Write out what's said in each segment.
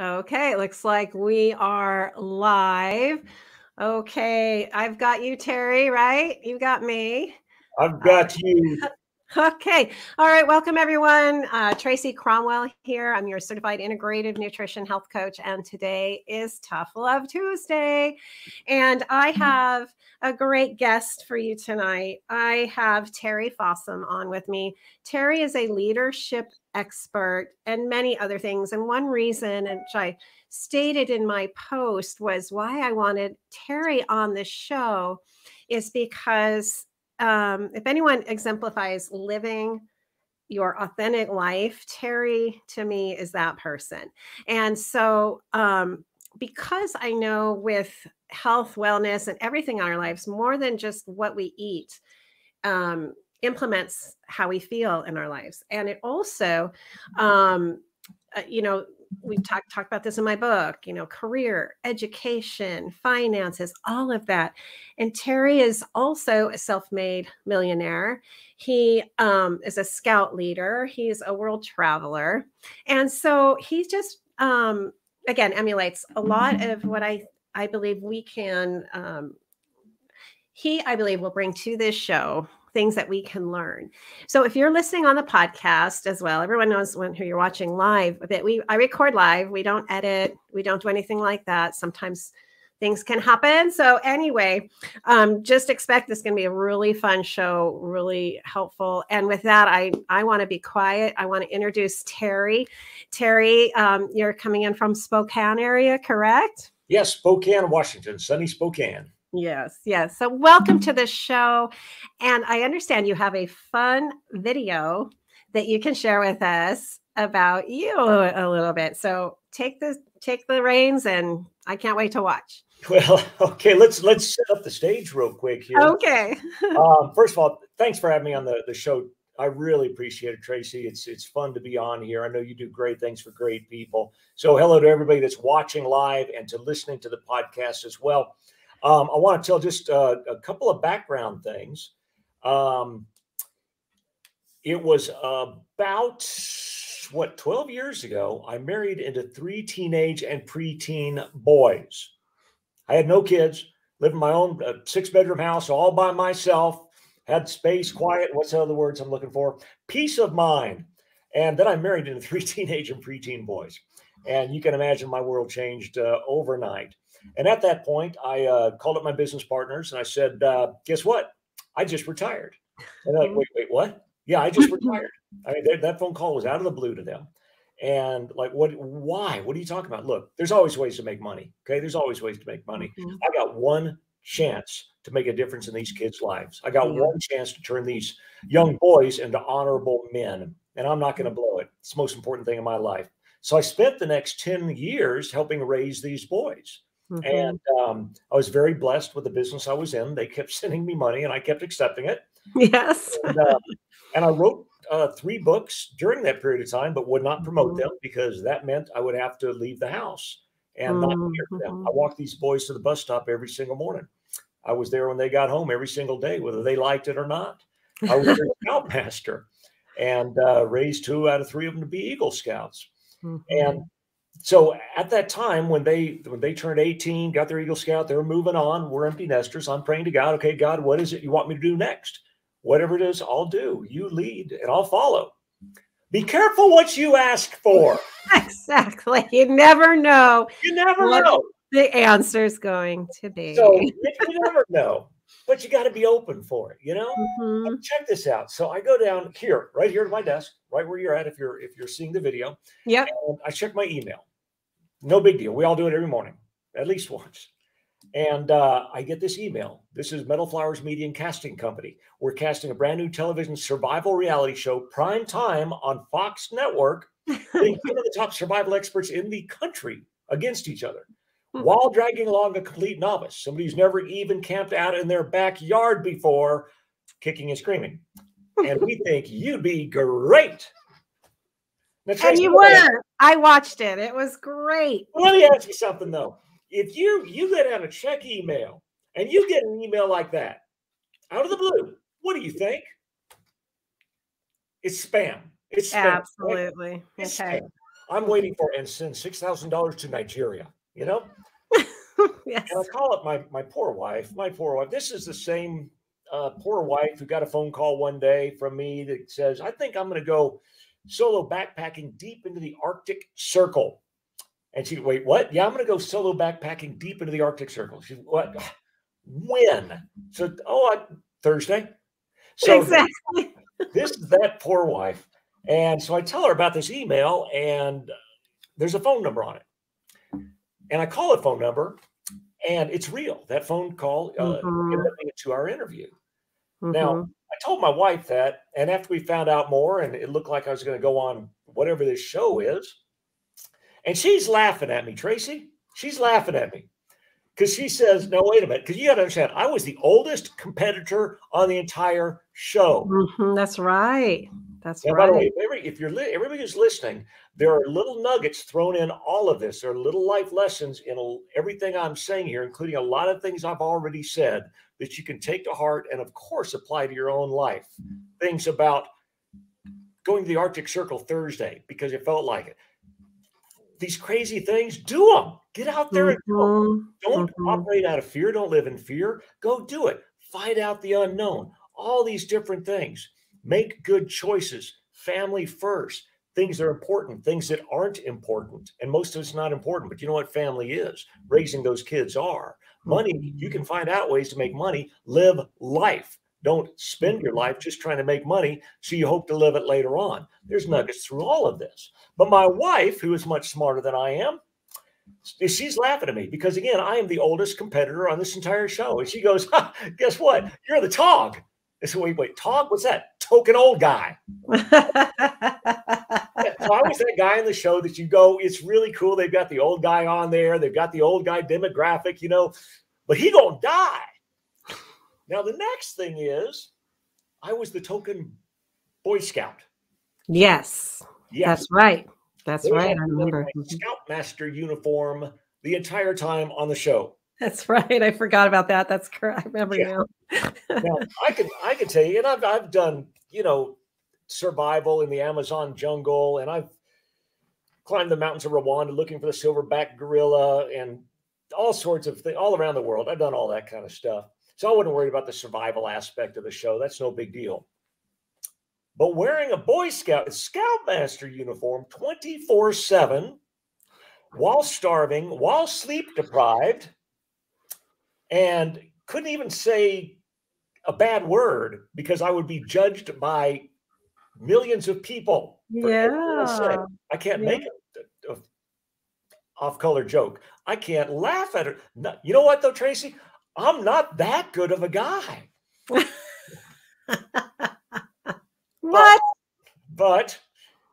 Okay, looks like we are live. Okay, I've got you, Terry, right? You've got me. I've uh, got you. Okay. All right. Welcome, everyone. Uh, Tracy Cromwell here. I'm your certified integrative nutrition health coach. And today is Tough Love Tuesday. And I mm-hmm. have a great guest for you tonight. I have Terry Fossum on with me. Terry is a leadership expert and many other things. And one reason, which I stated in my post, was why I wanted Terry on the show is because um, if anyone exemplifies living your authentic life, Terry to me is that person. And so, um, because I know with health, wellness, and everything in our lives, more than just what we eat, um, implements how we feel in our lives. And it also, um, uh, you know, we've talked talked about this in my book you know career education finances all of that. And terry is also a self-made millionaire. He um, is a scout leader. He's a world traveler. And so he just um, again emulates a lot of what i i believe we can um, he i believe will bring to this show things that we can learn. So if you're listening on the podcast as well, everyone knows when who you're watching live that we I record live. We don't edit. We don't do anything like that. Sometimes things can happen. So anyway, um, just expect this is going to be a really fun show, really helpful. And with that, I I want to be quiet. I want to introduce Terry. Terry, um, you're coming in from Spokane area, correct? Yes, Spokane, Washington, sunny Spokane. Yes, yes. So, welcome to the show. And I understand you have a fun video that you can share with us about you a little bit. So, take the take the reins, and I can't wait to watch. Well, okay, let's let's set up the stage real quick here. Okay. um, first of all, thanks for having me on the, the show. I really appreciate it, Tracy. It's it's fun to be on here. I know you do great things for great people. So, hello to everybody that's watching live and to listening to the podcast as well. Um, I want to tell just uh, a couple of background things. Um, it was about what 12 years ago. I married into three teenage and preteen boys. I had no kids, lived in my own uh, six bedroom house all by myself, had space, quiet. What's the other words I'm looking for? Peace of mind. And then I married into three teenage and preteen boys. And you can imagine my world changed uh, overnight. And at that point, I uh, called up my business partners and I said, uh, "Guess what? I just retired." And they're like, "Wait, wait, what? Yeah, I just retired." I mean, that phone call was out of the blue to them. And like, what? Why? What are you talking about? Look, there's always ways to make money. Okay, there's always ways to make money. Mm-hmm. I got one chance to make a difference in these kids' lives. I got mm-hmm. one chance to turn these young boys into honorable men, and I'm not going to blow it. It's the most important thing in my life. So I spent the next 10 years helping raise these boys. Mm-hmm. And um, I was very blessed with the business I was in. They kept sending me money and I kept accepting it. Yes. and, uh, and I wrote uh, three books during that period of time, but would not promote mm-hmm. them because that meant I would have to leave the house and mm-hmm. not hear them. I mm-hmm. walked these boys to the bus stop every single morning. I was there when they got home every single day, whether they liked it or not. I was their scoutmaster and uh, raised two out of three of them to be Eagle Scouts. Mm-hmm. And so at that time when they when they turned 18 got their eagle scout they're moving on we're empty nesters i'm praying to god okay god what is it you want me to do next? Whatever it is i'll do you lead and i'll follow. Be careful what you ask for. Exactly you never know you never know. the answer is going to be. So you never know but you got to be open for it you know mm-hmm. check this out so i go down here right here to my desk right where you're at if you're if you're seeing the video yeah i check my email no big deal. We all do it every morning, at least once. And uh, I get this email. This is Metal Flowers Media and Casting Company. We're casting a brand new television survival reality show, prime time on Fox Network, being one of the top survival experts in the country against each other. Hmm. while dragging along a complete novice, somebody who's never even camped out in their backyard before, kicking and screaming. Hmm. And we think you'd be great and you were. I watched it. It was great. Let me ask you something though. If you you get out a check email and you get an email like that out of the blue, what do you think? It's spam. It's spam, absolutely right? it's okay. Spam. I'm waiting for and send six thousand dollars to Nigeria. You know. yes. And I call up my my poor wife. My poor wife. This is the same uh, poor wife who got a phone call one day from me that says, "I think I'm going to go solo backpacking deep into the Arctic Circle." And she, wait, what? Yeah, I'm going to go solo backpacking deep into the Arctic Circle. She, what? When? So, oh, I, Thursday. So exactly. this is that poor wife. And so I tell her about this email, and there's a phone number on it. And I call the phone number, and it's real. That phone call uh, Mhm. being a two-hour interview. Mhm. Now, I told my wife that, and after we found out more, and it looked like I was going to go on whatever this show is, and she's laughing at me, Tracy. She's laughing at me because she says, "No, wait a minute," because you got to understand, I was the oldest competitor on the entire show. Mhm, that's right. That's Now, by the way, right. if, every, if you're li- everybody who's listening, there are little nuggets thrown in all of this. There are little life lessons in a, everything I'm saying here, including a lot of things I've already said that you can take to heart and, of course, apply to your own life. Things about going to the Arctic Circle Thursday because it felt like it. These crazy things, do them. Get out there and do 'em. Mhm, Don't mhm. operate out of fear. Don't live in fear. Go do it. Find out the unknown. All these different things. Make good choices. Family first. Things that are important, things that aren't important. And most of it's not important, but you know what family is? Raising those kids are. Money, you can find out ways to make money. Live life. Don't spend your life just trying to make money so you hope to live it later on. There's nuggets through all of this. But my wife, who is much smarter than I am, she's laughing at me because again, I am the oldest competitor on this entire show. And she goes, guess what? You're the Tog. I said, wait, wait, Tog? What's that? Token old guy. Yeah, so I was that guy in the show that you go, it's really cool. They've got the old guy on there. They've got the old guy demographic, you know, but he gonna die. Now the next thing is, I was the token Boy Scout. yes, Yes, that's right. That's They right. I remember. Mhm. Scoutmaster uniform the entire time on the show. That's right. I forgot about that. That's correct. I remember Yeah. now. now I can I can tell you, and I've I've done you know survival in the Amazon jungle, and I've climbed the mountains of Rwanda looking for the silverback gorilla, and all sorts of things all around the world. I've done all that kind of stuff, so I wasn't worried about the survival aspect of the show. That's no big deal. But wearing a Boy Scout Scoutmaster uniform twenty four seven, while starving, while sleep deprived, and couldn't even say a bad word because I would be judged by millions of people. I. Yeah. I can't Yeah. make a, off color joke. I can't laugh at it. No- you know what though, Tracy? I'm not that good of a guy. What? But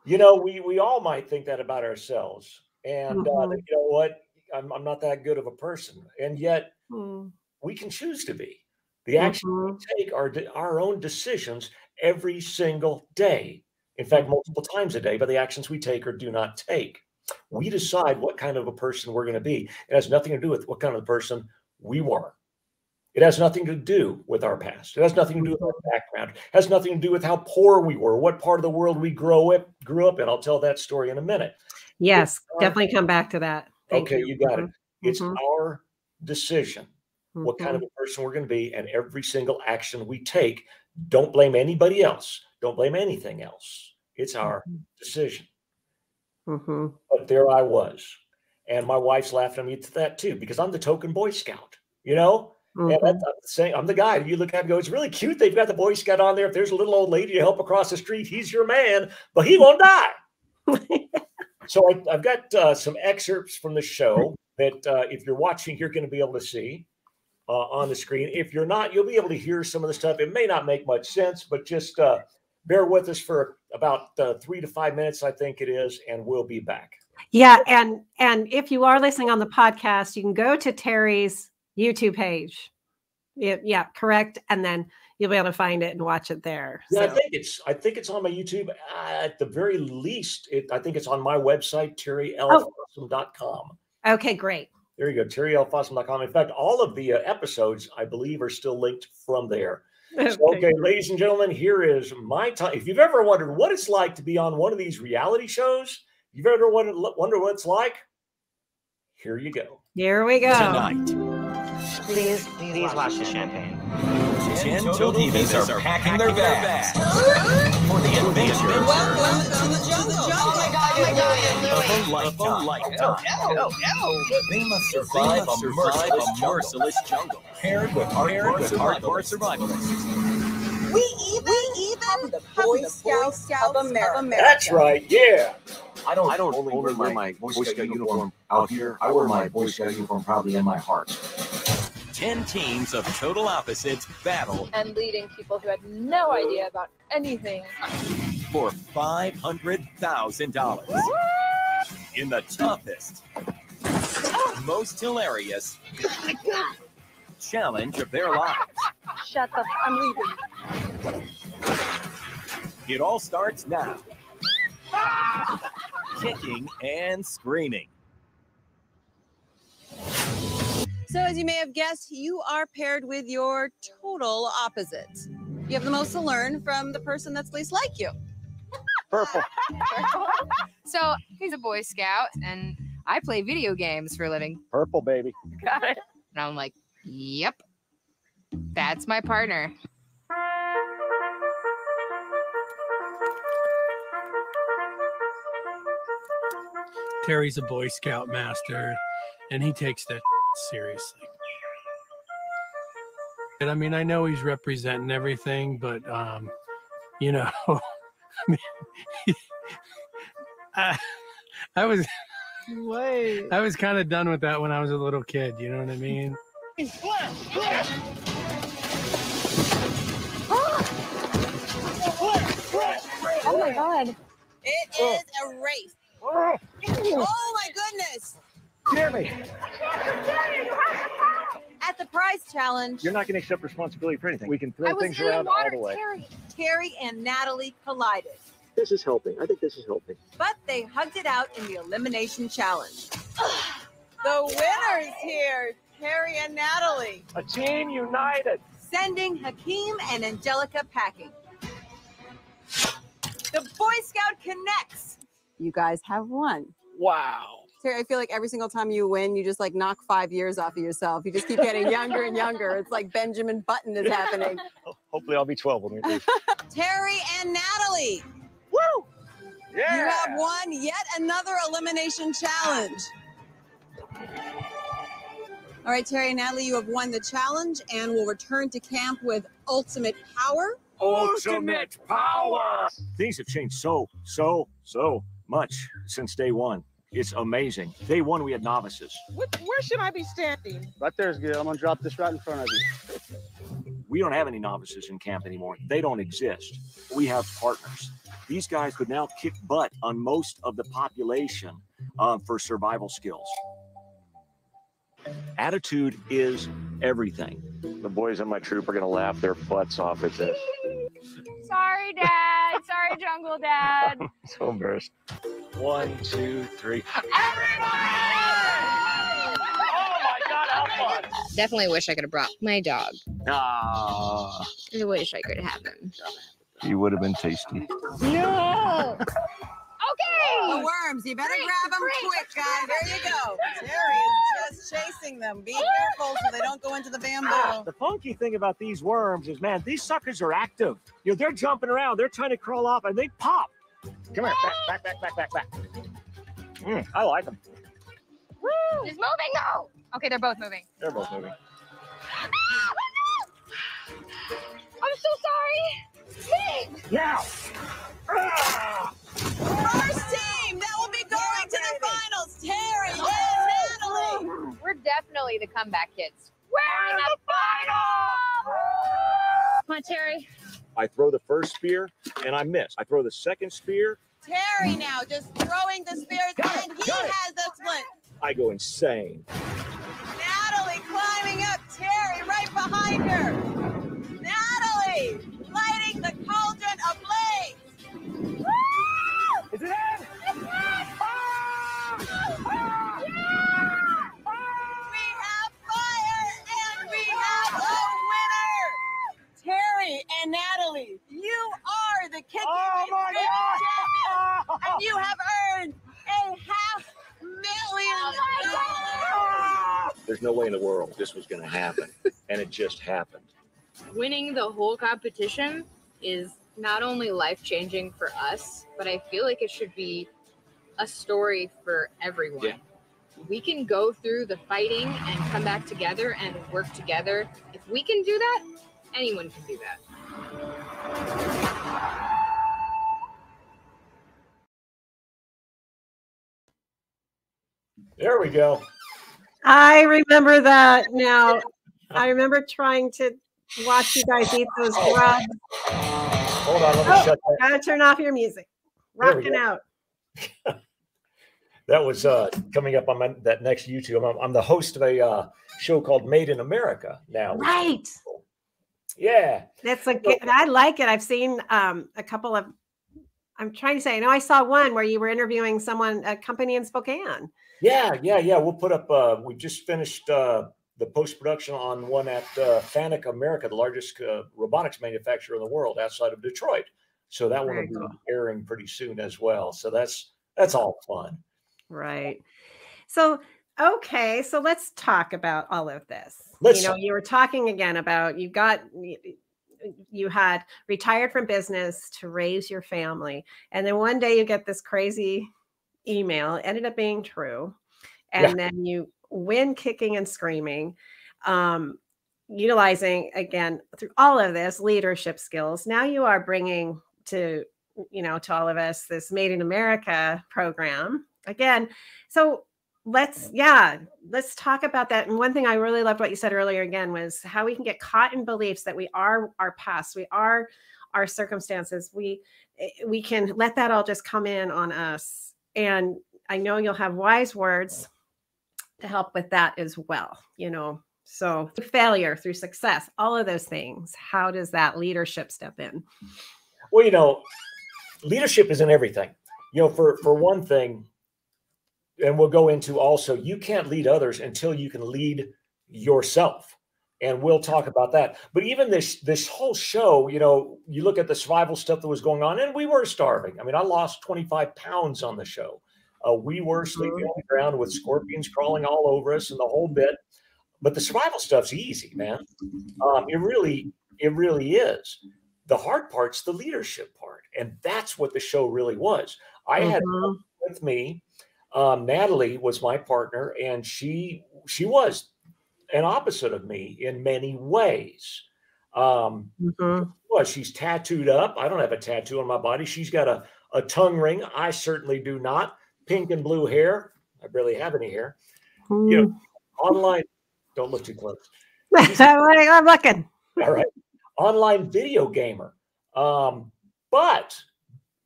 you know, we we all might think that about ourselves. And uh, Mhm. you know what? I'm, I'm not that good of a person, and yet Mm, we can choose to be. The action mhm. we take our de- our own decisions every single day. In fact, multiple times a day, by the actions we take or do not take. We decide what kind of a person we're going to be. It has nothing to do with what kind of person we were. It has nothing to do with our past. It has nothing to do with our background. It has nothing to do with how poor we were, what part of the world we grow up grew up in. I'll tell that story in a minute. Yes, our- definitely come back to that. Thank okay, you, got it. It's Mhm. our decision what kind of a person we're going to be, and every single action we take. Don't blame anybody else. Don't blame anything else. It's our decision. Mhm. But there I was, and my wife's laughing at me to that too because I'm the token Boy Scout. You know, and Mhm. that's, I'm saying I'm the guy. You look at and go, it's really cute. They've got the Boy Scout on there. If there's a little old lady to help across the street, he's your man, but he won't die. So I, I've got uh, some excerpts from the show that uh, if you're watching, you're going to be able to see uh, on the screen. If you're not, you'll be able to hear some of the stuff. It may not make much sense, but just uh, bear with us for about uh, three to five minutes, I think it is, and we'll be back. Yeah, and and if you are listening on the podcast, you can go to Terry's YouTube page. Yeah, yeah, correct, and then you'll be able to find it and watch it there. Yeah, I think it's I think it's on my YouTube. Uh, at the very least, it, I think it's on my website, terrylfossum.com. okay, great. There you go, terrylfossum.com. In fact, all of the uh, episodes, I believe, are still linked from there. So, okay, ladies and gentlemen, here is my time. If you've ever wondered what it's like to be on one of these reality shows, You've ever wondered, wonder what it's like? Here you go. Here we go. Tonight, Please, please watch the champagne. 10 total divas are packing their bags for the adventure Welcome to the jungle. My god. of a lifetime. They must survive a merciless, merciless jungle paired with hardcore survivalists. We even, we even the Boy Scouts, of America. That's right. Yeah. I don't. I don't only wear my, Boy Scout uniform out here. I wear my Boy Scout uniform probably in my heart. 10 teams of total opposites battle and leading people who had no idea about anything. for $500,000 in the toughest, most hilarious challenge of their lives. Shut the. I'm leaving. It all starts now. Kicking and screaming. So, as you may have guessed, you are paired with your total opposite. You have the most to learn from the person that's least like you. Purple. So he's a Boy Scout, and I play video games for a living. Purple, baby. Got it. And I'm like, yep, that's my partner. Terry's a Boy Scout master, and he takes that seriously. And I mean, I know he's representing everything, but um, you know, I, I was, Wait. I was kind of done with that when I was a little kid. You know what I mean? Oh my god. It oh. is a race. Oh my goodness. Jeremy, At the prize challenge, you're not going to accept responsibility for anything. We can throw I was things in the all water, the way. Terry. Terry and Natalie collided, This is helping. I think this is helping. but they hugged it out in the elimination challenge. the winners here, Terry and Natalie, A team united. sending Hakeem and Angelica packing. The Boy Scout connects. You guys have won. Wow. Terry, I feel like every single time you win, you just like knock five years off of yourself. You just keep getting younger and younger. It's like Benjamin Button is happening. Hopefully, I'll be 12 when we leave. Terry and Natalie, Woo! You have won yet another elimination challenge. All right, Terry and Natalie, you have won the challenge and will return to camp with ultimate power. Ultimate power. Things have changed so, so, so much since day one. It's amazing. Day one, we had novices. Where, where should I be standing? Right there's good. I'm going to drop this right in front of you. We don't have any novices in camp anymore. They don't exist. We have partners. These guys could now kick butt on most of the population uh, for survival skills. Attitude is everything. The boys in my troop are going to laugh their butts off at this. Sorry, Dad. Sorry, Jungle Dad. so embarrassed. One, two, three. Everybody! Definitely wish I could have brought my dog. Ah, I wish I could have him. You would have been tasty. No. Okay. The worms, you better Great, grab them great. quick, guys. There you go. Terry is just chasing them. Be careful so they don't go into the bamboo. the funky thing about these worms is, man, these suckers are active. You know, they're jumping around. They're trying to crawl off, and they pop. Come here, back, back, back, back, back, back. Mm, I like them. It's moving. No. Okay, they're both moving. They're both moving. I'm so sorry. Big. Now. Ah! First team that will be going to the finals. Terry and Natalie. We're definitely the comeback kids. We're in the final. Come on, Terry. I throw the first spear and I miss. I throw the second spear, Terry now just throwing the spears, and he has the splint. I go insane. Natalie climbing up, Terry right behind her. Natalie lighting setting the cauldron ablaze. Woo! Is it in? It's in. Ah! Ah! Ah! We have fire and we have a winner. Terry and Natalie, you are the kicking oh my God. champions, and you have earned a half million oh There's no way in the world this was going to happen, and it just happened winning the whole competition is not only life changing for us, but I feel like it should be a story for everyone. Yeah. We can go through the fighting and come back together and work together. If we can do that, anyone can do that. There we go. I remember that now. I remember trying to watch you guys eat those grubs. Hold on, let me Oh, shut that. gotta turn off your music. Rocking out. That was uh, coming up on my, that next YouTube. I'm, I'm the host of a uh, show called Made in America now. Right. Yeah. That's a good, I like it. I've seen um, a couple of, I'm trying to say, I know I saw one where you were interviewing someone, a company in Spokane. Yeah, yeah, yeah. We'll put up. Uh, we just finished uh, the post production on one at uh, Fanuc America, the largest uh, robotics manufacturer in the world outside of Detroit. So that one will Very be cool. airing pretty soon as well. So that's that's all fun. Right. So, okay. So let's talk about all of this. Let's you know, you were talking again about you got, you had retired from business to raise your family. And then one day you get this crazy email, ended up being true. And Yeah. then you win kicking and screaming. Um, utilizing again through all of this leadership skills. Now you are bringing to you know to all of us this made in america program. Again so let's yeah let's talk about that. And one thing i really loved what you said earlier again was how we can get caught in beliefs that we are our past we are our circumstances. We eh, we can let that all just come in on us. And i know you'll have wise words to help with that as well you know so through failure through success all of those things how does that leadership step in Well, you know, leadership isn't everything. You know, for for one thing, and we'll go into also, you can't lead others until you can lead yourself. And we'll talk about that. But even this this whole show, you know, you look at the survival stuff that was going on, and we were starving. I mean, I lost 25 pounds on the show. Uh, we were sleeping on the ground with scorpions crawling all over us and the whole bit. But the survival stuff's easy, man. Um, it really, it really is the hard part's the leadership part and that's what the show really was i had Mhm. with me um, natalie was my partner and she she was an opposite of me in many ways um Mhm. well she's tattooed up i don't have a tattoo on my body she's got a, a tongue ring i certainly do not pink and blue hair. I barely have any hair. You know online don't look too close. I'm looking all right. Online video gamer. Um but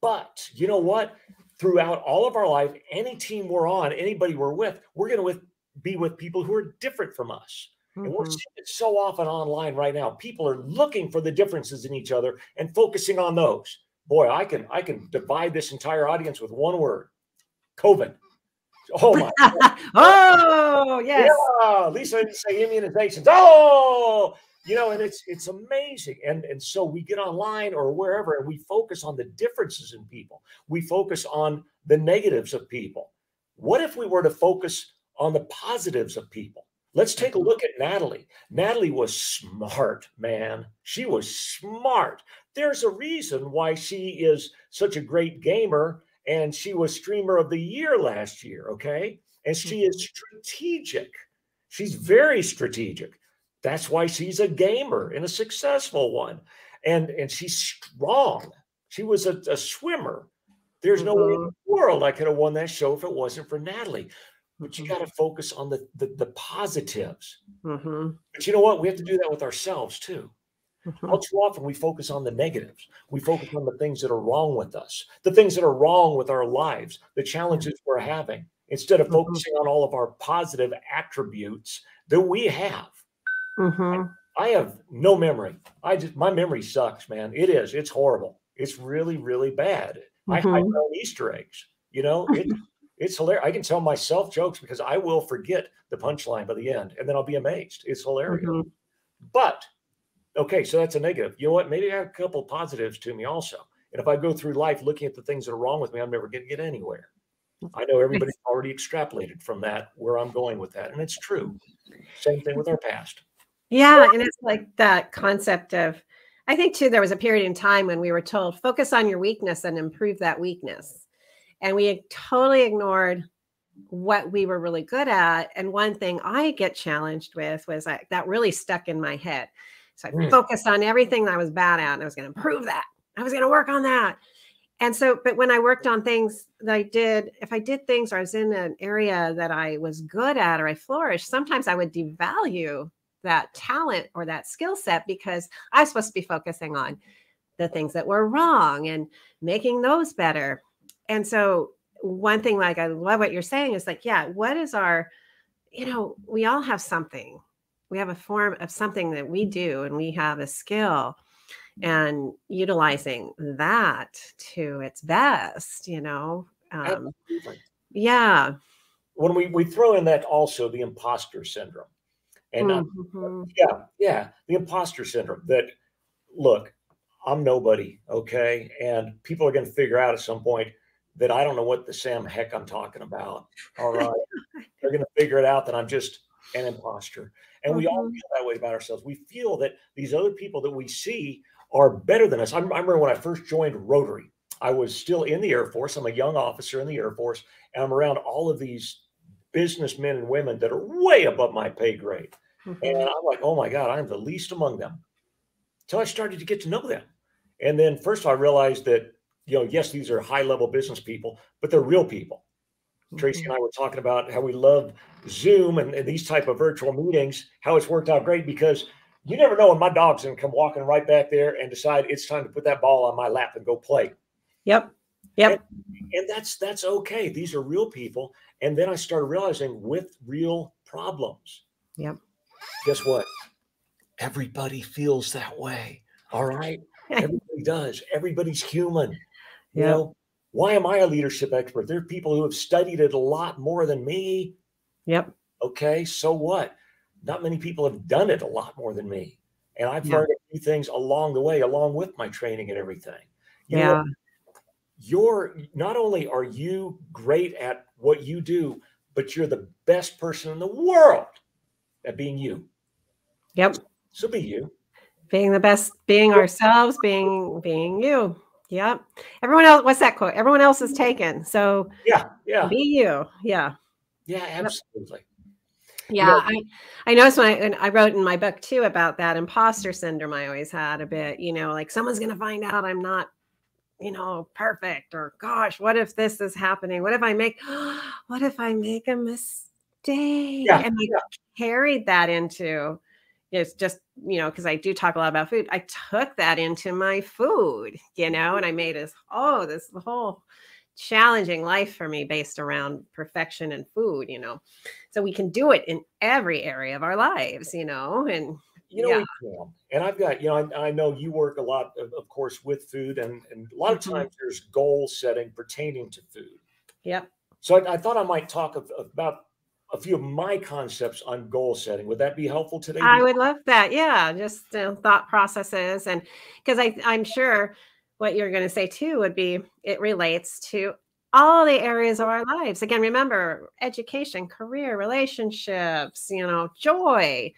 but you know what? Throughout all of our life any team we're on anybody we're with we're going to with, be with people who are different from us. And we're Mhm. seeing it so often online right now. People are looking for the differences in each other and focusing on those. Boy i can i can divide this entire audience with one word covid oh my oh yes yeah, Lisa didn't say immunizations. Oh, you know, and it's it's amazing. And and so we get online or wherever and we focus on the differences in people. We focus on the negatives of people. What if we were to focus on the positives of people? Let's take a mm-hmm. look at Natalie. Natalie was smart, man. She was smart. There's a reason why she is such a great gamer and she was streamer of the year last year, okay? And she is mm-hmm. strategic. She's very strategic. That's why she's a gamer and a successful one. And and she's strong. She was a, a swimmer. There's no way in mm-hmm. the world I could have won that show if it wasn't for Natalie. But you mm-hmm. got to focus on the, the the positives. Mhm. But you know what? We have to do that with ourselves too. Mhm. All too often, we focus on the negatives. We focus on the things that are wrong with us, the things that are wrong with our lives, the challenges we're having, instead of Mhm. focusing on all of our positive attributes that we have. Mhm. I have no memory. I just my memory sucks, man. It is. It's horrible. It's really, really bad. I hide Mhm. my Easter eggs. You know, it, it's hilarious. I can tell myself jokes because I will forget the punchline by the end, and then I'll be amazed. It's hilarious. Mhm. But okay, so that's a negative. You know what? Maybe I have a couple positives to me also. And if I go through life looking at the things that are wrong with me, I'm never going to get anywhere. I know everybody's already extrapolated from that where I'm going with that, and it's true. Same thing with our past. Yeah, and it's like that concept of I think too there was a period in time when we were told focus on your weakness and improve that weakness. And we totally ignored what we were really good at. And one thing I get challenged with was I, that really stuck in my head. So I Mm. focused on everything that I was bad at and I was going to improve that. I was going to work on that. And so, but when I worked on things that I did, if I did things or I was in an area that I was good at or I flourished, sometimes I would devalue that talent or that skill set because I was supposed to be focusing on the things that were wrong and making those better. And so, one thing, like, I love what you're saying is like, yeah, what is our, you know, we all have something. We have a form of something that we do and we have a skill and utilizing that to its best, you know. Um, yeah. When we we throw in that also the imposter syndrome, and uh, Mhm. yeah, yeah, the imposter syndrome. That look, I'm nobody, okay, and people are going to figure out at some point that I don't know what the Sam heck I'm talking about. All right, they're going to figure it out that I'm just an imposter, and we all Mhm. feel that way about ourselves. We feel that these other people that we see are better than us. I, I remember when I first joined Rotary. I was still in the Air Force. I'm a young officer in the Air Force, and I'm around all of these businessmen and women that are way above my pay grade. And Mhm. I'm like, oh my God, I'm the least among them. Till I started to get to know them. And then first I realized that, you know, yes, these are high level business people, but they're real people. Tracy mm-hmm. and I were talking about how we love Zoom and, and these type of virtual meetings, how it's worked out great because you never know when my dog's gonna come walking right back there and decide it's time to put that ball on my lap and go play. Yep. Yep. And that's that's okay. These are real people. And then I started realizing with real problems. Yep. Guess what? Everybody feels that way. All right. Everybody does. Everybody's human. You Yep. know, why am I a leadership expert? There are people who have studied it a lot more than me. Yep. Okay. So what? Not many people have done it a lot more than me. And I've Yeah. learned a few things along the way, along with my training and everything. You know, Yeah. you're not only are you great at what you do, but you're the best person in the world at being you. Yep. So be you. Being the best, being ourselves, being being you. Yep. Everyone else, what's that quote? Everyone else is taken. So Yeah. Yeah. be you. Yeah. Yeah. Absolutely. Yeah, know- I, I noticed when I, I wrote in my book too about that imposter syndrome I always had a bit, you know, like someone's going to find out I'm not, you know, perfect or gosh, what if this is happening? What if I make, what if I make a mistake? Yeah, and I yeah. carried that into, it's just, you know, because I do talk a lot about food. I took that into my food, you know, and I made this, oh, this whole challenging life for me based around perfection and food, you know. So we can do it in every area of our lives, you know, and You know, yeah. can. And I've got, you know, I, I know you work a lot, of, of course, with food, and, and a lot of Mhm. times there's goal setting pertaining to food. Yep. So I, I thought I might talk of, about a few of my concepts on goal setting. Would that be helpful today? I would love that. Yeah, just uh, thought processes, and because I I'm sure what you're going to say too would be it relates to all the areas of our lives. Again, remember education, career, relationships, you know, joy,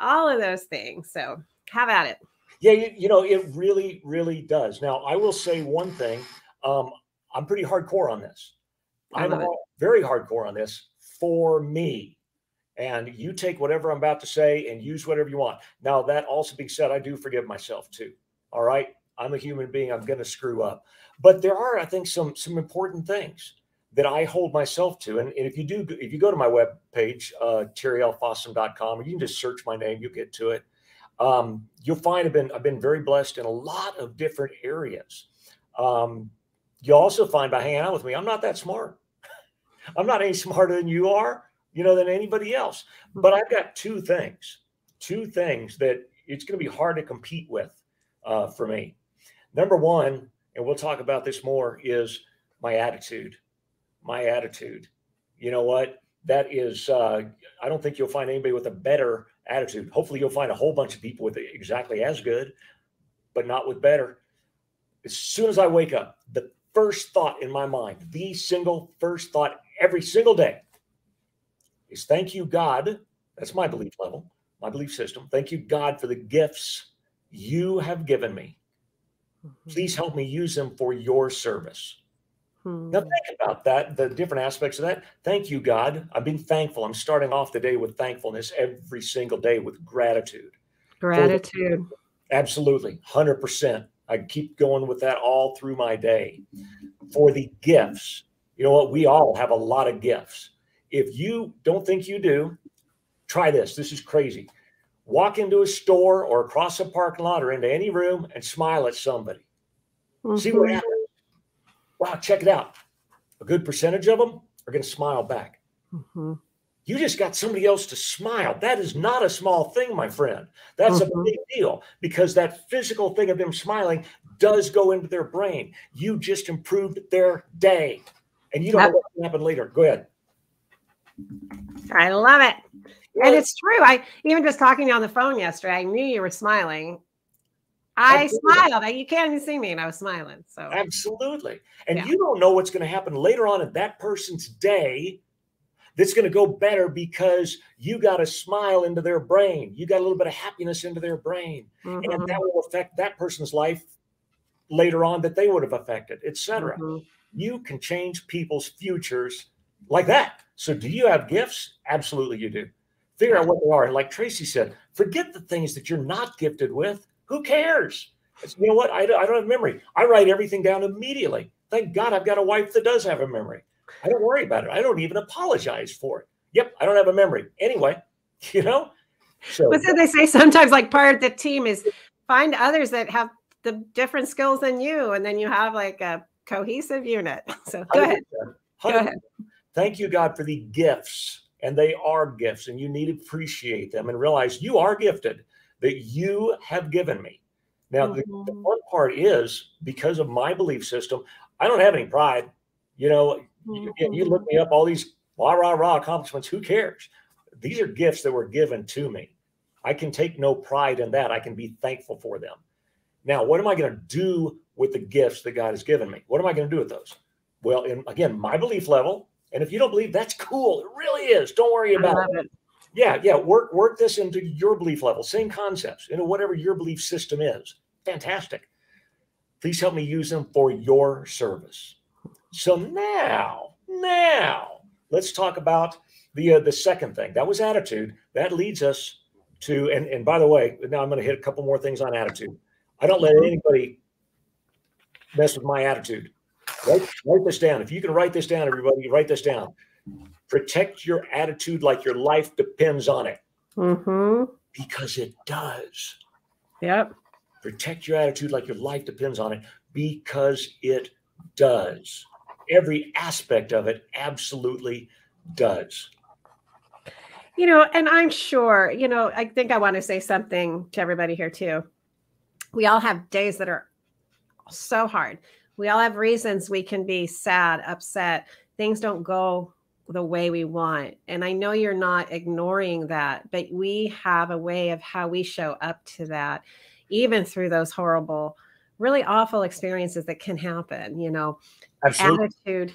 all of those things. So have at it. Yeah, you, you know, it really, really does. Now, I will say one thing. Um, I'm pretty hardcore on this. I'm love it. all- very hardcore on this for me. And you take whatever I'm about to say and use whatever you want. Now, that also being said, I do forgive myself too. All right. I'm a human being. I'm going to screw up. But there are, I think, some some important things that I hold myself to. And, and if you do, if you go to my webpage, uh, terrylfossum.com, you can just search my name, you'll get to it um, you'll find I've been I've been very blessed in a lot of different areas. Um, you'll also find by hanging out with me, I'm not that smart. I'm not any smarter than you are, you know, than anybody else. But I've got two things, two things that it's going to be hard to compete with uh, for me. Number one, and we'll talk about this more, is my attitude. My attitude. You know what? That is, uh, I don't think you'll find anybody with a better attitude. Hopefully, you'll find a whole bunch of people with exactly as good, but not with better. As soon as I wake up, the first thought in my mind, the single first thought every single day is thank you, God. That's my belief level, my belief system. Thank you, God, for the gifts you have given me. Mm-hmm. Please help me use them for your service. Hmm. Now, think about that, the different aspects of that. Thank you, God. I'm being thankful. I'm starting off the day with thankfulness every single day with gratitude. For the- Gratitude. Absolutely, 100%. I keep going with that all through my day. For the gifts, you know what? We all have a lot of gifts. If you don't think you do, try this. This is crazy. Walk into a store or across a parking lot or into any room and smile at somebody. See what Mhm. happens. Wow, check it out. A good percentage of them are going to smile back. Mhm. You just got somebody else to smile. That is not a small thing, my friend. That's a Mhm. big deal because that physical thing of them smiling does go into their brain. You just improved their day. And you don't Yep. know going to happen later. Go ahead. I love it. And it's true. I even just talking to you on the phone yesterday, I knew you were smiling. I Absolutely. smiled. I- You can't even see me, and I was smiling. So Absolutely. And Yeah. you don't know what's going to happen later on in that person's day that's going to go better because you got a smile into their brain. You got a little bit of happiness into their brain. Mhm. And that will affect that person's life later on that they would have affected, etc. Mhm. You can change people's futures like that. So, do you have gifts? Absolutely, you do. Figure out what they are. Like Tracy said, forget the things that you're not gifted with. Who cares? It's- you know what? I, don't- I don't have memory. I write everything down immediately. Thank God I've got a wife that does have a memory. I don't worry about it. I don't even apologize for it. Yep, I don't have a memory. Anyway, you know? So, But so they say sometimes like part of the team is find others that have the different skills than you, and then you have like a cohesive unit. So go ahead. Go ahead. Thank you, God, for the gifts. And they are gifts, and you need to appreciate them and realize you are gifted that you have given me. Now, the, the Mhm. fun part is because of my belief system, I don't have any pride. You know, you, you look me up, all these rah, rah, rah accomplishments, who cares? These are gifts that were given to me. I can take no pride in that. I can be thankful for them. Now, what am I going to do with the gifts that God has given me? What am I going to do with those? Well, in, again, my belief level. And if you don't believe, that's cool. It really is. Don't worry about it. it. Yeah, yeah. Work work this into your belief level. Same concepts, into whatever your belief system is. Fantastic. Please help me use them for your service. So now, now let's talk about the uh, the second thing. That was attitude. That leads us to and and by the way, now I'm going to hit a couple more things on attitude. I don't let anybody mess with my attitude. Write, write this down. If you can write this down, everybody, write this down. Protect your attitude like your life depends on it Mm-hmm. because it does. Yep. Protect your attitude like your life depends on it because it does. Every aspect of it absolutely does. You know, and I'm sure, you know, I think I want to say something to everybody here too. We all have days that are so hard. We all have reasons we can be sad, upset. Things don't go the way we want. And I know you're not ignoring that, but we have a way of how we show up to that, even through those horrible, really awful experiences that can happen, you know Absolutely. attitude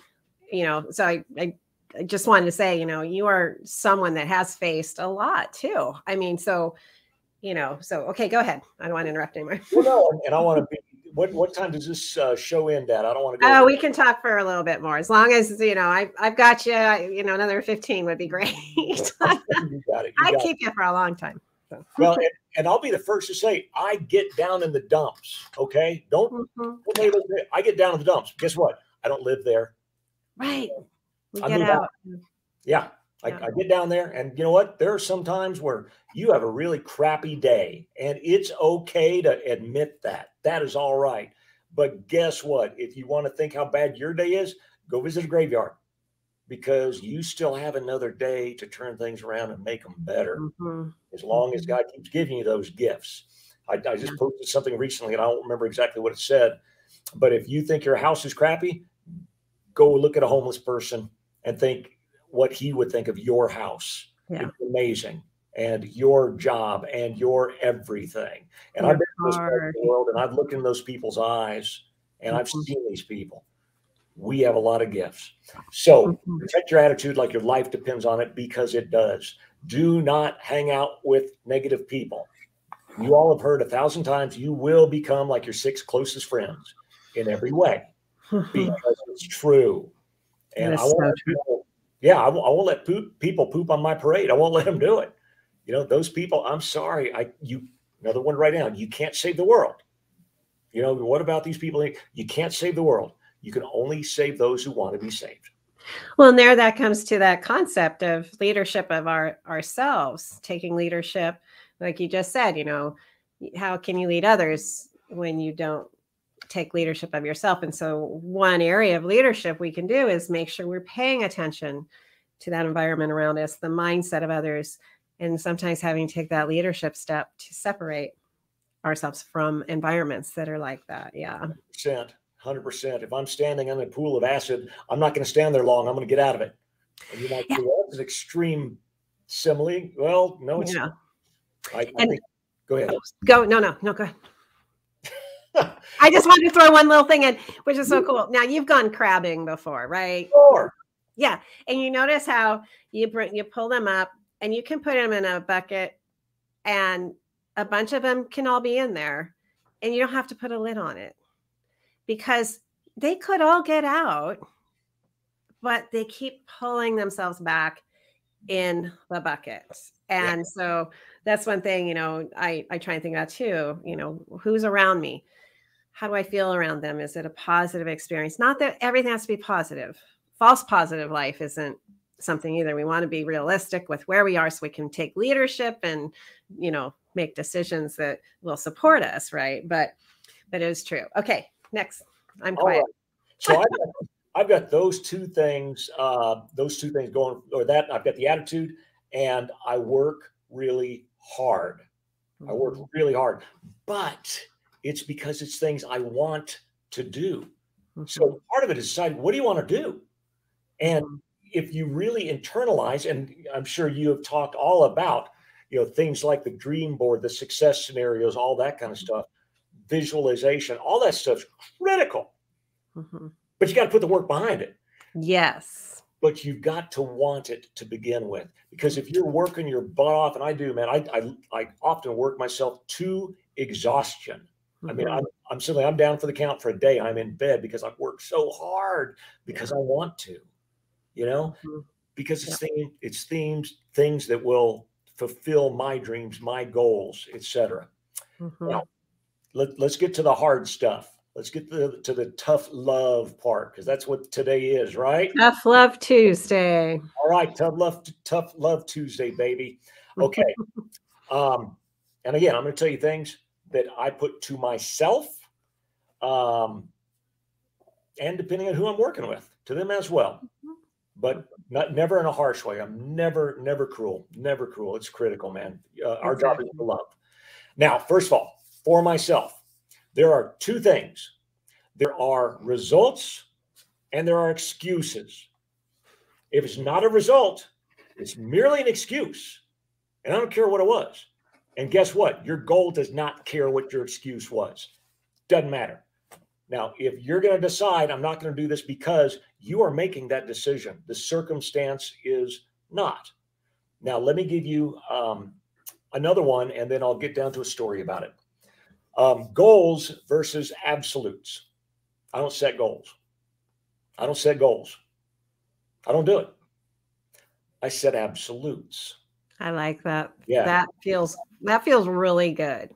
you know so I, I i just wanted to say you know you are someone that has faced a lot too i mean so you know so okay go ahead i don't want to interrupt anymore Well, no, and- I want to be. What what time does this uh, show end at? I don't want to go. oh we can talk for a little bit more as long as you know I, i've got you you know another 15 would be great you got it. I got it. keep you for a long time so. Well, and, and I'll be the first to say I get down in the dumps. Okay, don't. Mhm. don't it. I get down in the dumps. Guess what? I don't live there. right we I get move out Yeah, Yeah. I get down there, and you know what? There are some times where you have a really crappy day, and it's okay to admit that. That is all right. But guess what? If you want to think how bad your day is, go visit a graveyard because you still have another day to turn things around and make them better Mhm. as long as God keeps giving you those gifts. I, I just posted something recently, and I don't remember exactly what it said. But if you think your house is crappy, go look at a homeless person and think what he would think of your house. Yeah. It's amazing. And your job and your everything. And I've Your been in this part the world and I've looked in those people's eyes and I've Mhm. seen these people. we have a lot of gifts. So protect your attitude like your life depends on it because it does. Do not hang out with negative people. You all have heard a thousand times you will become like your six closest friends in every way because it's true. And I is won't so let people, yeah, I won't, I won't let poop, people poop on my parade. I won't let them do it. You know, those people, I'm sorry. I, you, another one right now, you can't save the world. You know, what about these people? You can't save the world. You can only save those who want to be saved. Well, and there that comes to that concept of leadership of our ourselves, taking leadership, like you just said, you know, how can you lead others when you don't take leadership of yourself? And so one area of leadership we can do is make sure we're paying attention to that environment around us, the mindset of others, and sometimes having to take that leadership step to separate ourselves from environments that are like that. Yeah. Percent, hundred percent. If I'm standing in a pool of acid, I'm not going to stand there long. I'm going to get out of it. And you might say, well, that's an extreme simile. Well, no, it's Yeah. not. I, I And- think, go ahead. Go. No, no, no, go ahead. I just wanted to throw one little thing in, which is so mm-hmm. cool. Now you've gone crabbing before, right? Sure. Yeah, and you notice how you bring you pull them up, and you can put them in a bucket, and a bunch of them can all be in there, and you don't have to put a lid on it because they could all get out, but they keep pulling themselves back in the bucket. And so that's one thing, you know, I, I try and think about too, you know, who's around me? How do I feel around them? Is it a positive experience? Not that everything has to be positive. False positive life isn't something either. We want to be realistic with where we are so we can take leadership and, you know, make decisions that will support us, right? But but it is true. Okay, next. I'm quiet. right. So I've got, I've got those two things, uh, those two things going, or that I've got the attitude and I work really hard. I work really hard, but it's because it's things I want to do. So mm-hmm. part of it is decide what do you want to do? And mm-hmm. if you really internalize, and I'm sure you have talked all about, you know, things like the dream board, the success scenarios, all that kind of mm-hmm. stuff, visualization, all that stuff's critical. Mhm. But you got to put the work behind it. Yes. But you've got to want it to begin with. Because if you're working your butt off, and I do, man, I I, I often work myself to exhaustion. I mean, Mhm. I'm I'm simply I'm down for the count for a day. I'm in bed because I've worked so hard because I want to, you know, Mhm. because it's thing, it's themes, things that will fulfill my dreams, my goals, etc. Mhm. Now, let, let's get to the hard stuff. Let's get to the, to the tough love part because that's what today is, right? Tough Love Tuesday. All right, tough love, tough love Tuesday, baby. Okay. um, and again, I'm going to tell you things that I put to myself, um, and depending on who I'm working with, to them as well. But not never in a harsh way. I'm never, never cruel. Never cruel. It's critical, man. Uh, our job is to love. Now, first of all, for myself, there are two things. There are results and there are excuses. If it's not a result, it's merely an excuse. And I don't care what it was. And guess what? Your goal does not care what your excuse was. Doesn't matter. Now, if you're going to decide, I'm not going to do this because you are making that decision, the circumstance is not. Now, let me give you um, another one, and then I'll get down to a story about it. Um, goals versus absolutes. I don't set goals. I don't set goals. I don't do it. I set absolutes. I like that. Yeah. That feels that feels really good.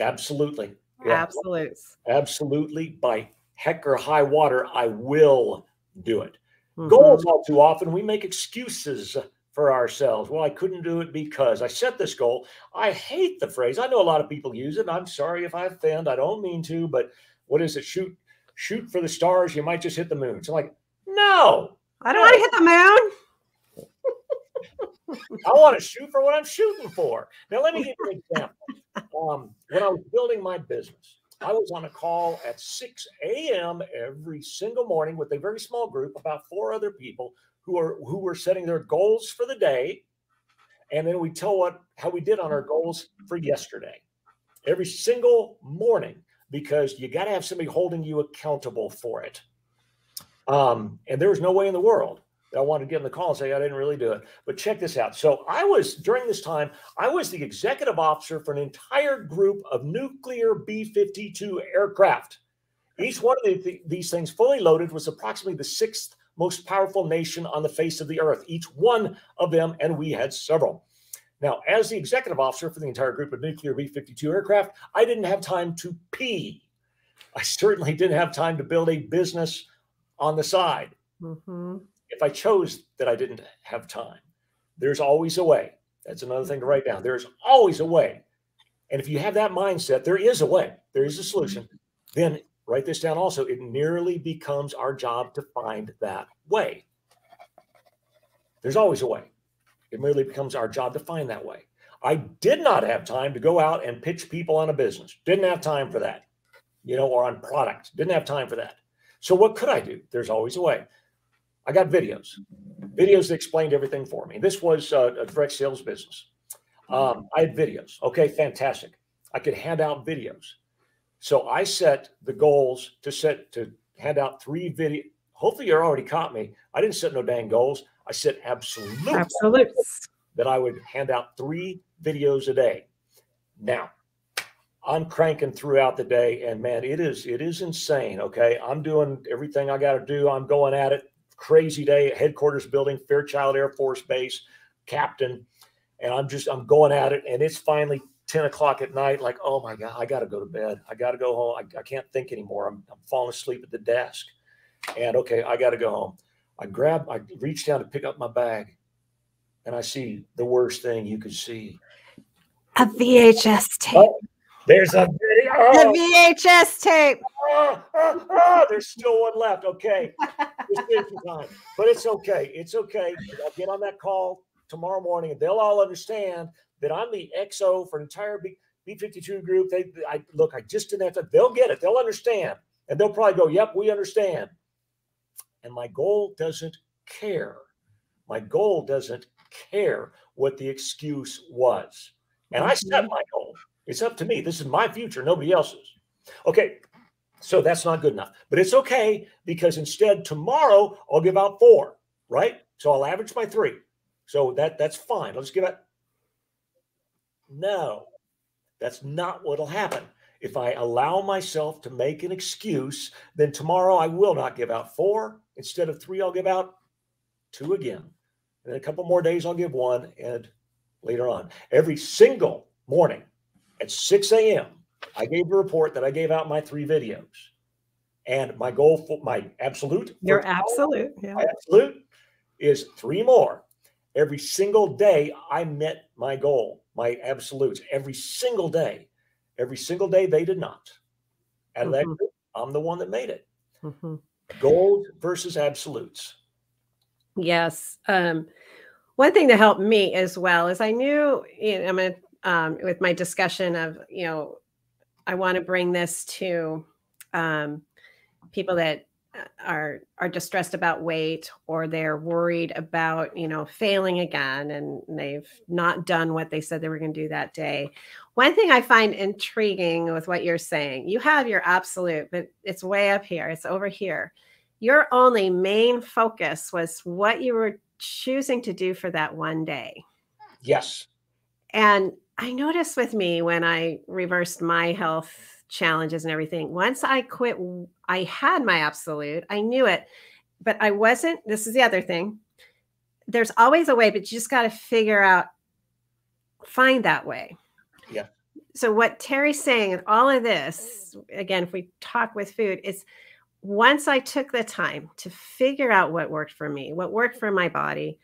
Absolutely. Yeah. Absolutes. Absolutely. By heck or high water, I will do it. Mhm. Goals, all too often, we make excuses for ourselves. Well, I couldn't do it because I set this goal. I hate the phrase. I know a lot of people use it. I'm sorry if I offend. I don't mean to, but what is it? Shoot, shoot for the stars. You might just hit the moon. So, like, no, I don't want to hit the moon. I want to shoot for what I'm shooting for. Now, let me give you an example. Um, when I was building my business, I was on a call at 6 a.m. every single morning with a very small group, about four other people who are who were setting their goals for the day, and then we tell what how we did on our goals for yesterday. Every single morning, because you got to have somebody holding you accountable for it. Um, and there was no way in the world I wanted to get in the call and say I didn't really do it. But check this out. So I was during this time, I was the executive officer for an entire group of nuclear B-52 aircraft. Each one of the, these things fully loaded was approximately the sixth most powerful nation on the face of the earth, each one of them, and we had several. Now, as the executive officer for the entire group of nuclear B 52 aircraft, I didn't have time to pee. I certainly didn't have time to build a business on the side. Mm-hmm. If I chose that I didn't have time, there's always a way. That's another thing to write down. There's always a way. And if you have that mindset, there is a way, there is a mm-hmm. solution, then write this down also. It nearly becomes our job to find that way. There's always a way. It merely becomes our job to find that way. I did not have time to go out and pitch people on a business. Didn't have time for that, you know, or on product. Didn't have time for that. So what could I do? There's always a way. I got videos, videos that explained everything for me. This was a, a direct sales business. Um, I had videos. Okay, fantastic. I could hand out videos. So I set the goals to set to hand out three video. Hopefully, you're already caught me. I didn't set no dang goals. I set absolute Absolutes. that I would hand out three videos a day. Now, I'm cranking throughout the day, and man, it is it is insane. Okay, I'm doing everything I got to do. I'm going at it. Crazy day at headquarters building, Fairchild Air Force Base, captain, and I'm just I'm going at it, and it's finally 10 o'clock at night, like, oh my God, I got to go to bed. I got to go home. I, I, can't think anymore. I'm, I'm falling asleep at the desk. And okay, I got to go home. I grab, I reach down to pick up my bag, and I see the worst thing you could see. A VHS tape. Oh, there's a video. The VHS tape. Oh, oh, there's still one left. Okay. time. But it's okay. It's okay. I'll get on that call tomorrow morning and they'll all understand that I'm the XO for an entire B, B52 group. They, I look, I just didn't have to, they'll get it. They'll understand. And they'll probably go, yep, we understand. And my goal doesn't care. My goal doesn't care what the excuse was. And I set mm-hmm. my goal. It's up to me. This is my future, nobody else's. Okay, so that's not good enough. But it's okay because instead tomorrow I'll give out four, right? So I'll average my three. So that that's fine. I'll just give out. No, that's not what'll happen. If I allow myself to make an excuse, then tomorrow I will not give out four. Instead of three, I'll give out two again. And then a couple more days, I'll give one. And later on, every single morning at 6 a.m., I gave a report that I gave out my three videos. And my goal for my absolute, your absolute, yeah. my absolute is three more. Every single day, I met my goal, my absolutes, every single day. Every single day, they did not. And mm-hmm. that I'm the one that made it. Mm-hmm. Gold versus absolutes. Yes. Um, one thing that helped me as well is I knew, you know, I'm mean, um, with my discussion of, you know, I want to bring this to um, people that uh, are are distressed about weight or they're worried about you know failing again and they've not done what they said they were going to do that day. One thing i find intriguing with what you're saying you have your absolute but it's way up here it's over here. Your only main focus was what you were choosing to do for that one day yes and i noticed with me when i reversed my health challenges and everything. Once I quit, I had my absolute, I knew it, but I wasn't. This is the other thing. There's always a way, but you just got to figure out, find that way. Yeah. So, what Terry's saying and all of this, again, if we talk with food, is once I took the time to figure out what worked for me, what worked for my body,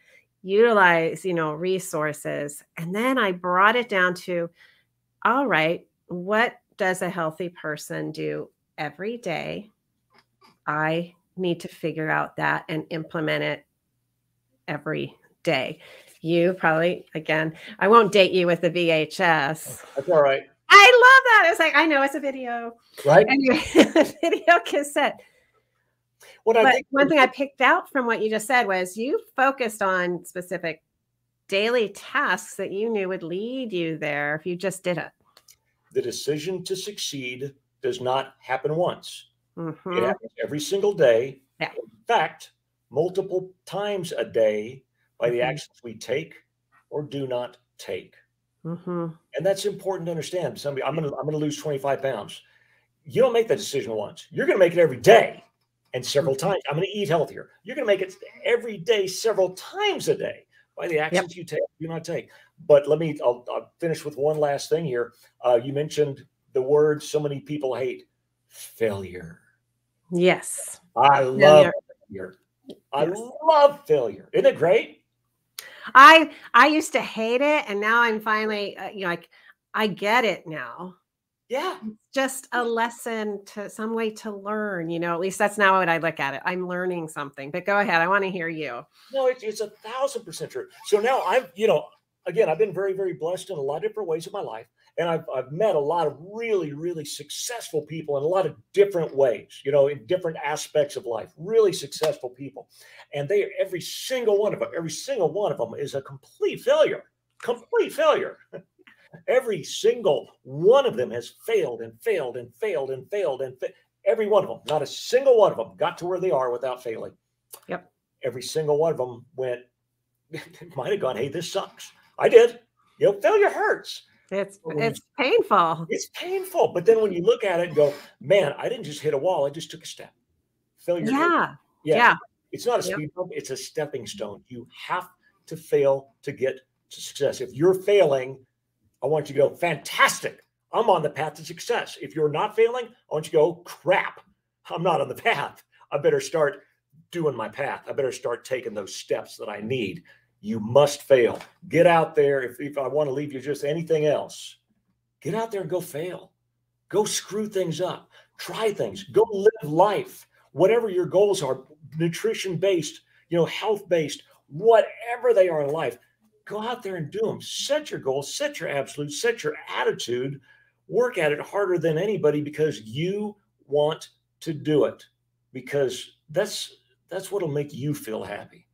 utilize, you know, resources, and then I brought it down to, all right, what does a healthy person do every day? I need to figure out that and implement it every day. You probably, again, I won't date you with the VHS. That's all right. I love that. It's like, I know it's a video. Right. Anyway, video cassette. What but I think one thing I picked out from what you just said was you focused on specific daily tasks that you knew would lead you there if you just did it the decision to succeed does not happen once. Mm-hmm. It happens every single day. Yeah. In fact, multiple times a day by the Mhm. actions we take or do not take. hmm And that's important to understand. Somebody, I'm gonna I'm gonna lose 25 pounds. You don't make that decision once. You're gonna make it every day and several Mm-hmm. times. I'm gonna eat healthier. You're gonna make it every day, several times a day by the actions you take, do not take. But let me I'll, I'll finish with one last thing here. Uh, you mentioned the word so many people hate failure. Yes. I love Failure. failure. I Yes. love failure. Isn't it great? I I used to hate it, and now I'm finally uh, you know like I get it now. Yeah. Just a lesson to some way to learn. You know, at least that's now what I look at it. I'm learning something. But go ahead. I want to hear you. No, it's, it's a thousand percent true. So now I've, you know, again, I've been very, very blessed in a lot of different ways in my life. And I've, I've met a lot of really, really successful people in a lot of different ways, you know, in different aspects of life, really successful people. And they, every single one of them, every single one of them is a complete failure, complete failure. every single one of them has failed and failed and failed and failed and fa- every one of them, not a single one of them got to where they are without failing Yep. every single one of them went, might have gone, hey, this sucks. I did. You know, failure hurts. It's it's painful. It's painful. But then when you look at it and go, man, I didn't just hit a wall, I just took a step. Failure. Yeah. Yeah. Yeah. It's not a Yep. speed bump, it's a stepping stone. You have to fail to get to success. If you're failing, I want you to go, fantastic. I'm on the path to success. If you're not failing, I want you to go, crap. I'm not on the path. I better start doing my path. I better start taking those steps that I need. You must fail. Get out there. If, if I want to leave you just anything else, get out there and go fail. Go screw things up. Try things. Go live life. Whatever your goals are, nutrition based, you know, health based, whatever they are in life, go out there and do them. Set your goals, set your absolute, set your attitude, work at it harder than anybody because you want to do it. Because that's that's what'll make you feel happy.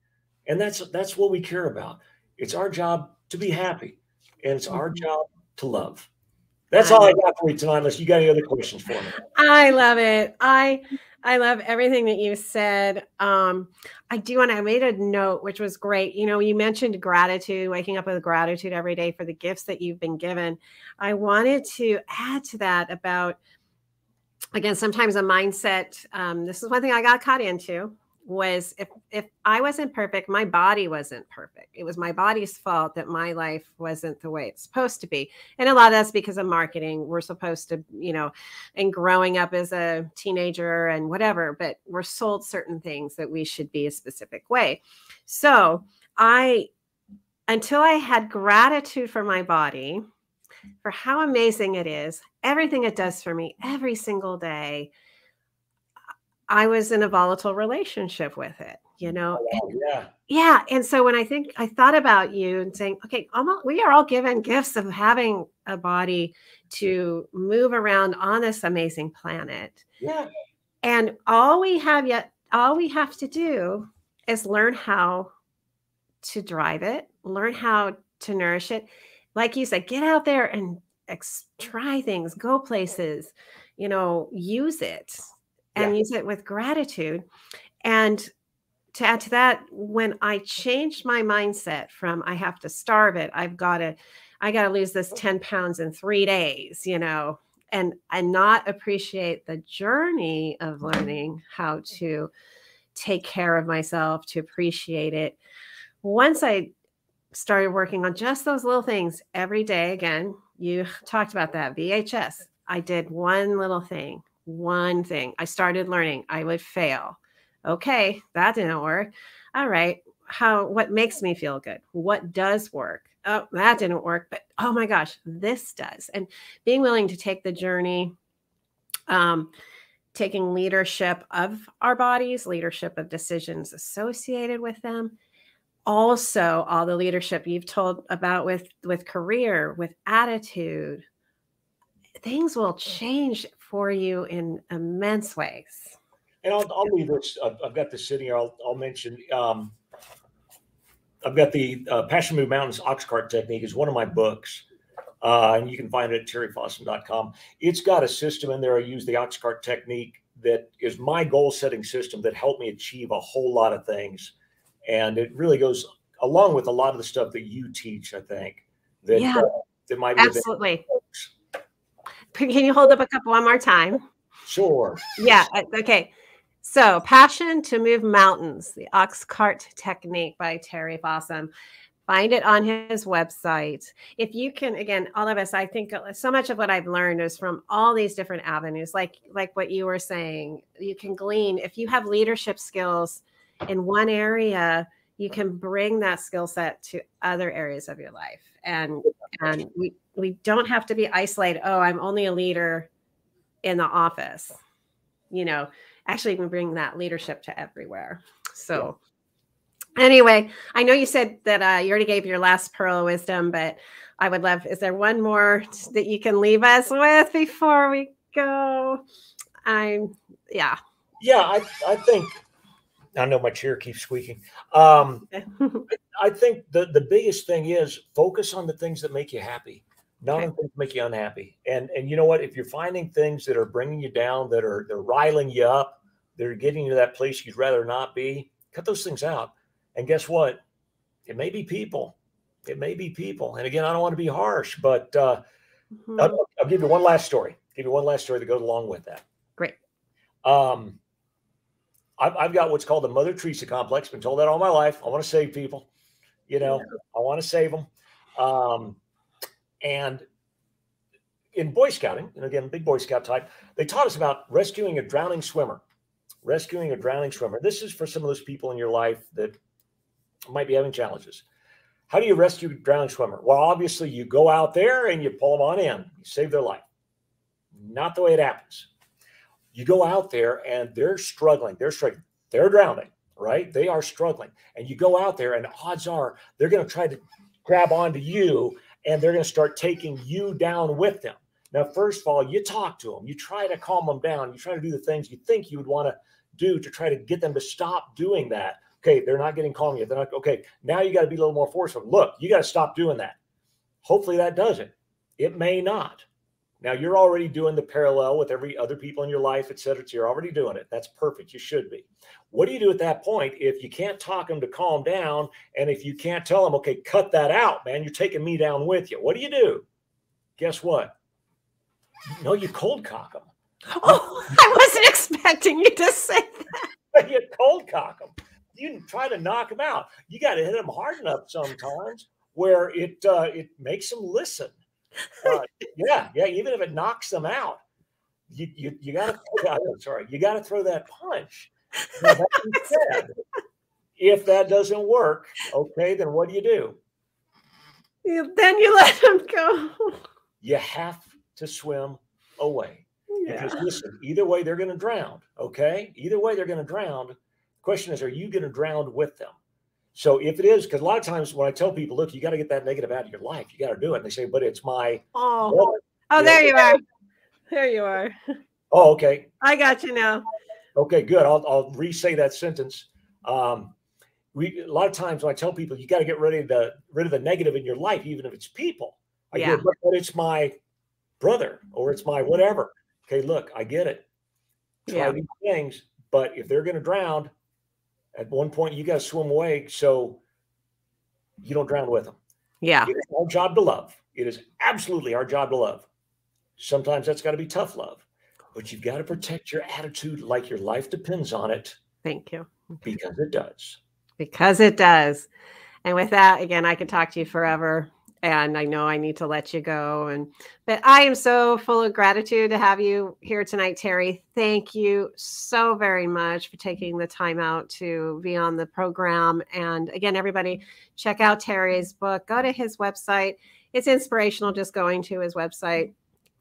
And that's that's what we care about. It's our job to be happy. And it's our mm-hmm. job to love. That's all I got for you tonight, unless you got any other questions for me. I love it. I I love everything that you said. Um, I do, and I made a note, which was great. You know, you mentioned gratitude, waking up with gratitude every day for the gifts that you've been given. I wanted to add to that about again, sometimes a mindset. Um, this is one thing I got caught into was if if I wasn't perfect, my body wasn't perfect. It was my body's fault that my life wasn't the way it's supposed to be. And a lot of that's because of marketing. We're supposed to, you know, and growing up as a teenager and whatever, but we're sold certain things that we should be a specific way. So I until I had gratitude for my body, for how amazing it is, everything it does for me every single day. I was in a volatile relationship with it, you mm, know. and- oh, Yeah. yeah, and so when I think I thought about you and saying, okay, almost, we are all given gifts of having a body to move around on this amazing planet, Yeah. and all we have yet, all we have to do is learn how to drive it, learn how to nourish it. Like you said, get out there and ex- try things, go places, you know, use it and use it with gratitude. And to add to that, when I changed my mindset from I have to starve it, I've got to, I got to lose this mm. 10 pounds in three days, you know, and and not appreciate the journey of learning how to take care of myself, to appreciate it. Once I started working on just those little things every day, again, you talked about that VHS. I did one little thing, one thing. I started learning. I would fail. Okay, that didn't work. All right, how what makes me feel good? What does work? Oh, that didn't work, but oh my gosh, this does. And being willing to take the journey um taking leadership of our bodies, leadership of decisions associated with them. Also, all the leadership you've told about with with career, with attitude, things will change for you in immense ways. And I'll, I'll leave this. I've, got this sitting here. I'll, I'll mention. Um, I've got the uh, Passion Move Mountains Ox Cart Technique is one of my books, uh, and you can find it at terrylfossum.com. It's got a system in there. I use the Ox Cart Technique that is my goal setting system that helped me achieve a whole lot of things. And it really goes along with a lot of the stuff that you teach, I think, that, Yeah. uh, that might Absolutely. Can you hold up a cup one more time? Sure. Yeah. uh, Okay. So, Passion to Move Mountains, the Ox Cart Technique by Terry Fossum. Find it on his website. If you can, again, all of us, I think uh, so much of what I've learned is from all these different avenues, like like what you were saying. You can glean if you have leadership skills in one area, you can bring that skill set to other areas of your life. And and we we don't have to be isolated. Oh, I'm only a leader in the office. You know, actually we bring that leadership to everywhere. So anyway, I know you said that uh, you already gave your last pearl of wisdom, but I would love, is there one more that you can leave us with before we go? I'm, yeah. Yeah, I, I think I know my chair keeps squeaking. Um, I think the the biggest thing is focus on the things that make you happy, not on things make you unhappy. And and you know what? If you're finding things that are bringing you down, that are they're riling you up, they're getting you to that place you'd rather not be, cut those things out. And guess what? It may be people. It may be people. And again, I don't want to be harsh, but uh, I'll, I'll give you one last story. Give you one last story that goes along with that. Great. Um, I've, I've got what's called the Mother Teresa complex. Been told that all my life. I want to save people. You know, I want to save them. Um, and in Boy Scouting, and again, big Boy Scout type, they taught us about rescuing a drowning swimmer. Rescuing a drowning swimmer. This is for some of those people in your life that might be having challenges. How do you rescue a drowning swimmer? Well, obviously, you go out there and you pull them on in. You save their life. Not the way it happens you go out there and they're struggling. They're struggling. They're drowning, right? They are struggling. And you go out there, and odds are they're going to try to grab onto you and they're going to start taking you down with them. Now, first of all, you talk to them, you try to calm them down, you try to do the things you think you would want to do to try to get them to stop doing that. Okay, they're not getting calm yet. They're not okay. Now you got to be a little more forceful. Look, you got to stop doing that. Hopefully that does it. It may not. Now you're already doing the parallel with every other people in your life, et cetera. So you're already doing it. That's perfect. You should be. What do you do at that point if you can't talk them to calm down? And if you can't tell them, okay, cut that out, man, you're taking me down with you. What do you do? Guess what? No, you cold cock them. Oh, I wasn't expecting you to say that. you cold cock them. You try to knock them out. You got to hit them hard enough sometimes where it uh, it makes them listen. Uh, yeah, yeah. Even if it knocks them out, you you, you got to. Sorry, you got to throw that punch. That said, if that doesn't work, okay, then what do you do? You- Then you let them go. You have to swim away. Yeah. Because listen, either way they're going to drown. Okay, either way they're going to drown. The question is, are you going to drown with them? So if it is, because a lot of times when I tell people, look, you got to get that negative out of your life, you got to do it. And they say, but it's my. Oh, brother." oh, Yeah. there you are. There you are. Oh, okay. I got you now. Okay, good. I'll, I'll re-say that sentence. Um, we a lot of times when I tell people you got to get rid of the rid of the negative in your life, even if it's people. I Yeah. but it's my brother or it's my whatever. Okay, look, I get it. Try Yeah. these things, but if they're going to drown, at one point you got to swim away so you don't drown with them. Yeah. It is our job to love. It is absolutely our job to love. Sometimes that's got to be tough love, but you've got to protect your attitude like your life depends on it Thank you. because it does. Because it does. And with that, again, I could talk to you forever. And I know I need to let you go. And but I am so full of gratitude to have you here tonight, Terry. Thank you so very much for taking the time out to be on the program. And again, everybody, check out Terry's book. Go to his website. It's inspirational just going to his website,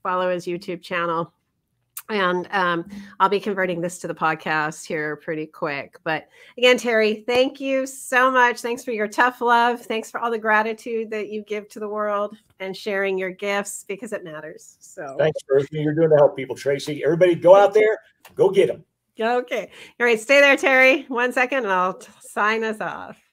follow his YouTube channel. And um, I'll be converting this to the podcast here pretty quick. But again, Terry, thank you so much. Thanks for your tough love. Thanks for all the gratitude that you give to the world and sharing your gifts because it matters. So, Thanks for everything you're doing to help people, Tracy. Everybody go out there, go get them. okay. All right. Stay there, Terry. One second and I'll t- sign us off.